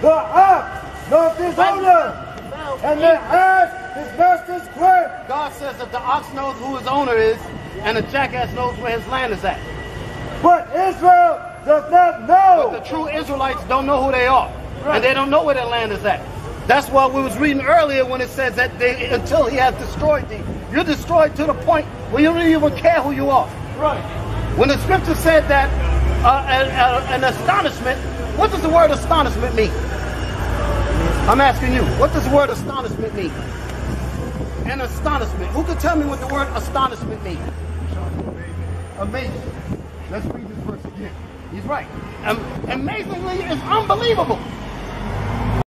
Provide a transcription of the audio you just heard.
the ox knows his owner, and the ass his master's quirt. God says that the ox knows who his owner is, and the jackass knows where his land is at. But Israel does not know. But the true Israelites don't know who they are, and they don't know where their land is at. That's why we was reading earlier when it says that they, until he has destroyed thee, you're destroyed to the point where you don't even care who you are. Right. When the scripture said that uh, an, uh, an astonishment, what does the word astonishment mean? I'm asking you, what does the word astonishment mean? An astonishment. Who can tell me what the word astonishment means? Amazing. Let's read this verse again. He's right. Um, amazingly it's unbelievable.